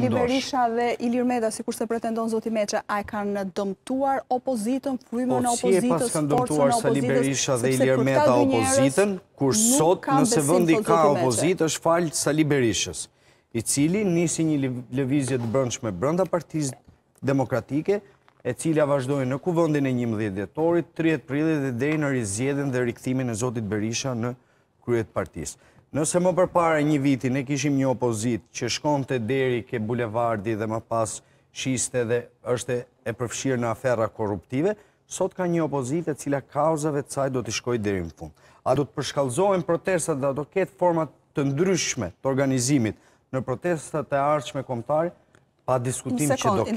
Sali Berisha dhe Ilir Meta, si kurse pretendon zoti Meçe, a e kanë dëmtuar opozitën, frymën e opozitës, forcën e opozitës, Sali Berisha dhe Ilir Meta opozitën, kur sot nëse vendi ka opozitë është falë Sali Berishës, i cili nisi një lëvizje të brendshme brenda Partisë Demokratike, e cila vazhdoi në kuvendin e njëmbëdhjetë dhjetorit, 30 prillit dhe deri në rizgjedhjen dhe rikthimin e zotit Berisha në krye të partisë. Nëse më përpara një viti ne kishim një opozitë që shkonte deri ke bulevardi dhe më pas shiste dhe është e përfshirë në afera korruptive, sot ka një opozitë e cila kauzave të saj do t'i shkojë deri në fund. A do të përshkallëzohen protestat dhe a do ketë forma të ndryshme të organizimit në protestat e ardhshme kombëtare? Pa diskutim që do ketë.